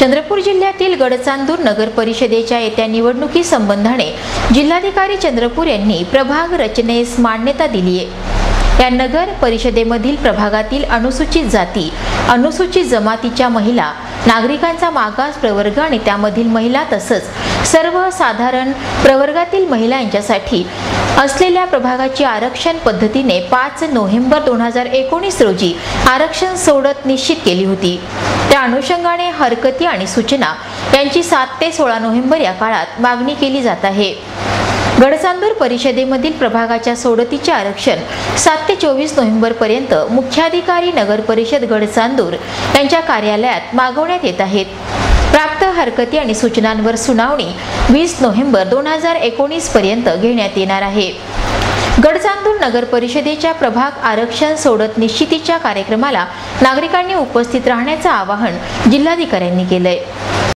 चंद्रपूर जिल्ह्यातील गडचांदूर नगर परिषदेच्या येत्या निवडणुकी संबंधाने जिल्हाधिकारी चंद्रपूर यांनी प्रभाग रचनेस मान्यता दिली आहे. या नगर परिषदेमधील प्रभागातील अनुसूचित जाती अनुसूचित जमातीच्या महिला नागरिकांचा मागास प्रवर्ग आणि त्यामधील महिला तसंच सर्वसाधारण प्रवर्गातील महिला यांच्यासाठी असलेल्या प्रभागाची आरक्षण पद्धतीने पाच नोव्हेंबर दोन हजार एकोणीस रोजी आरक्षण सोडत निश्चित केली होती. त्या अनुषंगाने हरकती आणि सूचना यांची सात ते सोळा नोव्हेंबर या काळात मागणी केली जात आहे. गडचांदूर परिषदेमधील प्रभागाच्या सोडतीचे आरक्षण सात ते चोवीस नोव्हेंबर पर्यंत मुख्याधिकारी नगर परिषद गडचांदूर यांच्या कार्यालयात मागवण्यात येत आहेत. प्राप्त हरकती आणि सूचनांवर सुनावणी वीस नोव्हेंबर दोन हजार एकोणीस पर्यंत घेण्यात येणार आहे. गडचांदूर नगर परिषदेच्या प्रभाग आरक्षण सोडत निश्चितीच्या कार्यक्रमाला नागरिकांनी उपस्थित राहण्याचं आवाहन जिल्हाधिकाऱ्यांनी केलंय.